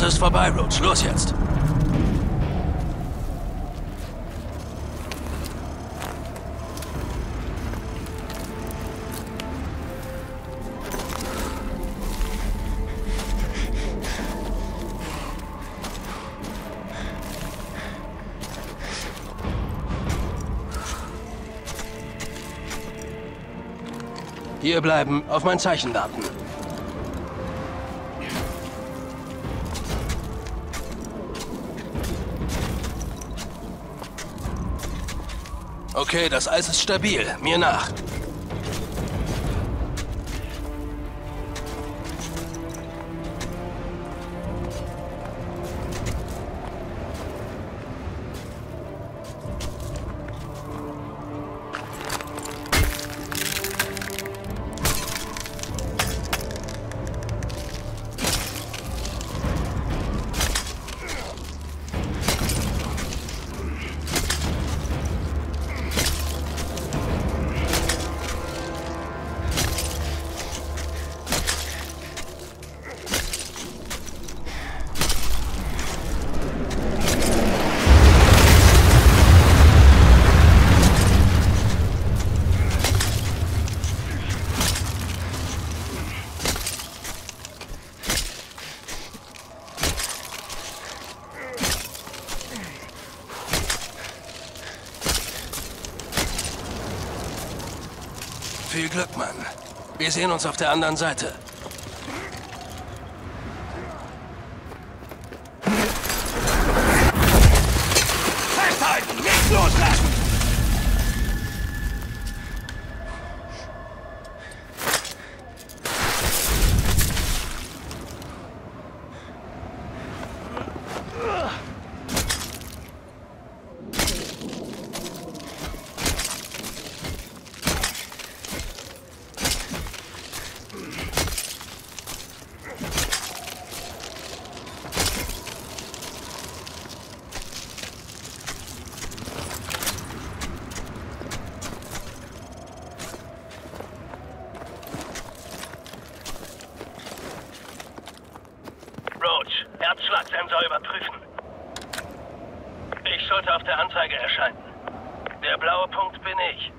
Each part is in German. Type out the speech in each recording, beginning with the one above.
Pause ist vorbei, Roach. Los jetzt. Hier bleiben, auf mein Zeichen warten. Okay, das Eis ist stabil. Mir nach. Glück, Mann. Wir sehen uns auf der anderen Seite. Festhalten! Nicht loslassen! Roach, Herzschlagsensor überprüfen. Ich sollte auf der Anzeige erscheinen. Der blaue Punkt bin ich.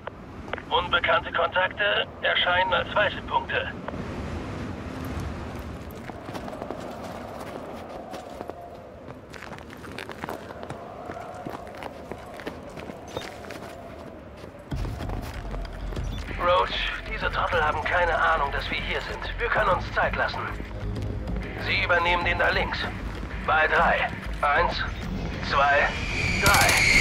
Unbekannte Kontakte erscheinen als weiße Punkte. Roach, diese Trottel haben keine Ahnung, dass wir hier sind. Wir können uns Zeit lassen. Sie übernehmen den da links. Bei drei. Eins, zwei, drei.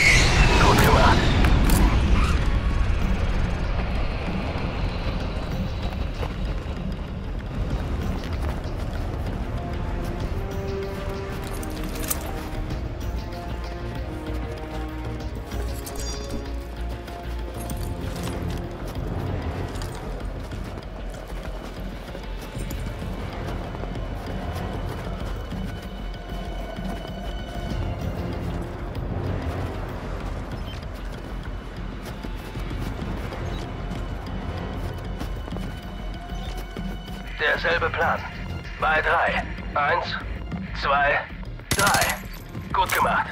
Derselbe Plan. Bei drei. Eins, zwei, drei. Gut gemacht.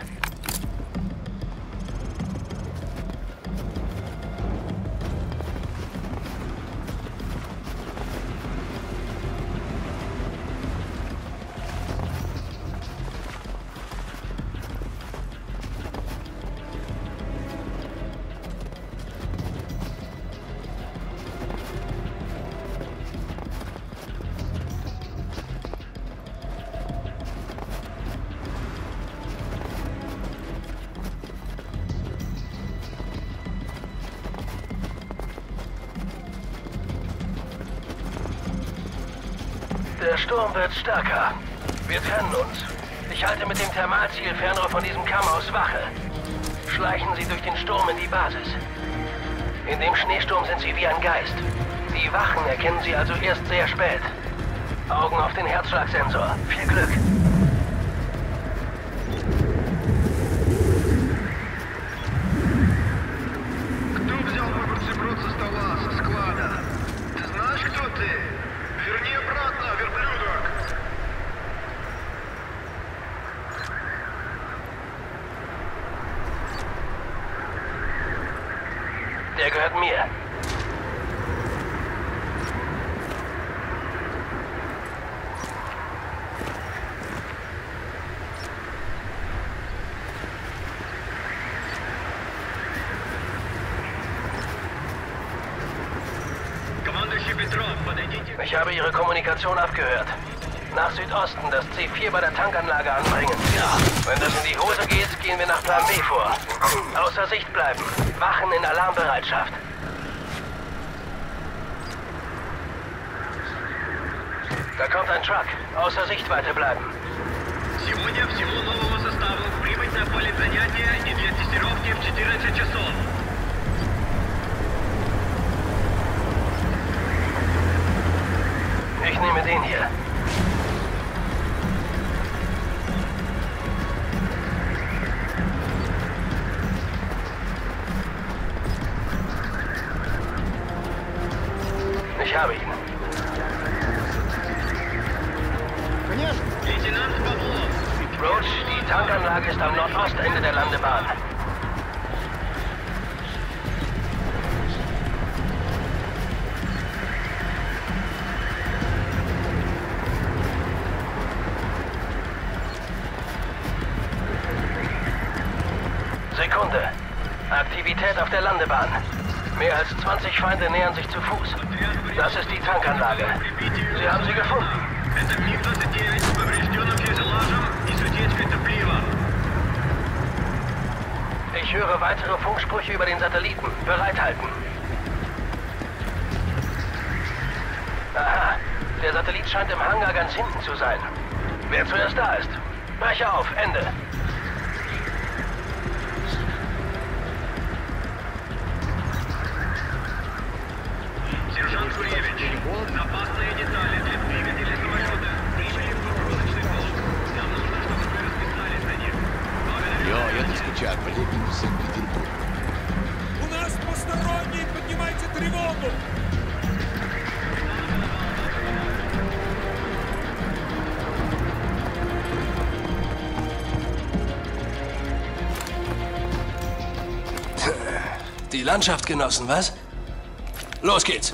Der Sturm wird stärker. Wir trennen uns. Ich halte mit dem Thermalziel Fernrohr von diesem Kamm aus Wache. Schleichen Sie durch den Sturm in die Basis. In dem Schneesturm sind Sie wie ein Geist. Die Wachen erkennen Sie also erst sehr spät. Augen auf den Herzschlagsensor. Viel Glück. Ich habe Ihre Kommunikation abgehört. Nach Südosten das C4 bei der Tankanlage anbringen. Ja. Wenn das in die Hose geht, gehen wir nach Plan B vor. Außer Sicht bleiben. Wachen in Alarmbereitschaft. Da kommt ein Truck. Außer Sichtweite bleiben. Сегодня всему новому составу прибыть на поле занятия и для тестировки в 14 часов. Ich nehme Hunde. Aktivität auf der Landebahn. Mehr als 20 Feinde nähern sich zu Fuß. Das ist die Tankanlage. Sie haben sie gefunden. Ich höre weitere Funksprüche über den Satelliten. Bereithalten. Aha, der Satellit scheint im Hangar ganz hinten zu sein. Wer zuerst da ist. Breche auf, Ende. Die Landschaft genossen, was? Los geht's.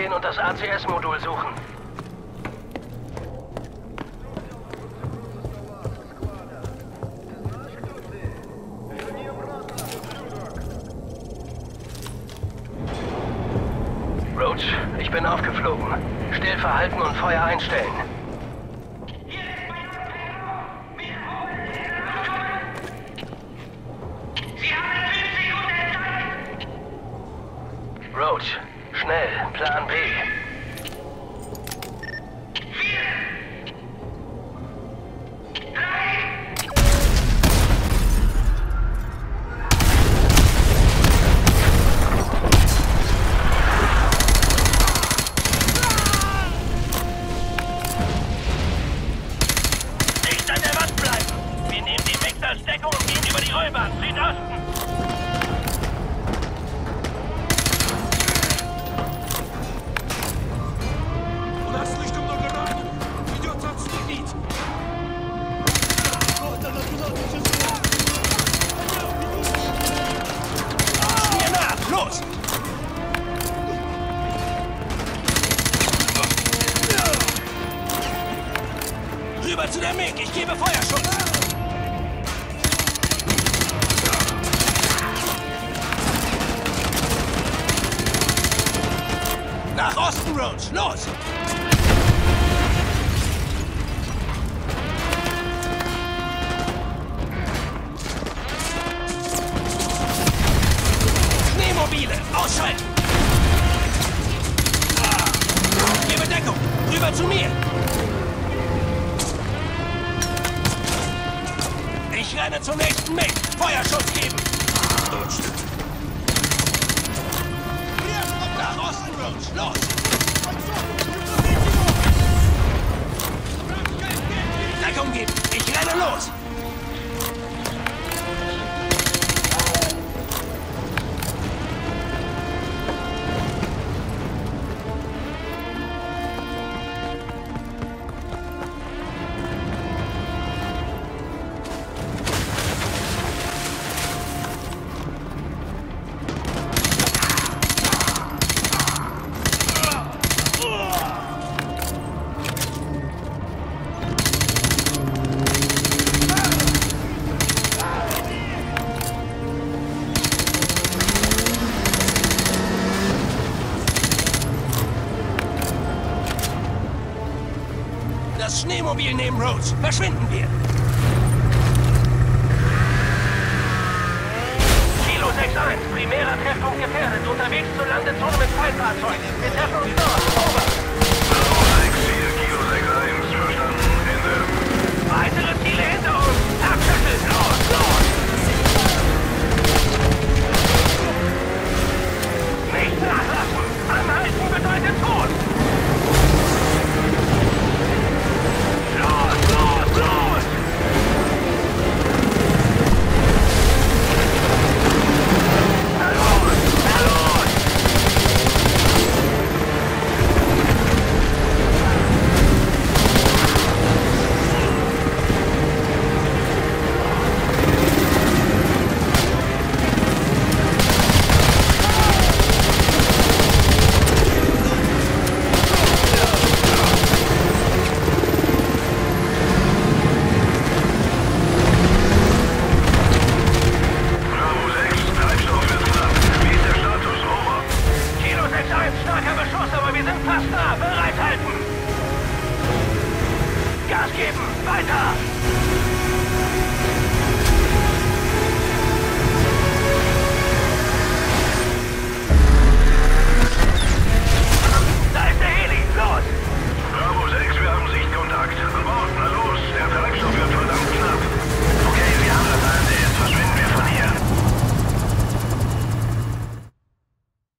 Raufgehen und das ACS-Modul suchen. Roach, ich bin aufgeflogen. Still verhalten und Feuer einstellen. Ich gebe Feuerschutz! Nach Osten, Roach! Los! Roach, los! Deckung geben! Ich renne los! Schneemobil neben Roach. Verschwinden wir! Kilo 6-1, primärer Treffpunkt gefährdet. Unterwegs zur Landezone mit Feindfahrzeugen. Wir treffen uns dort. Over. Gas geben! Weiter!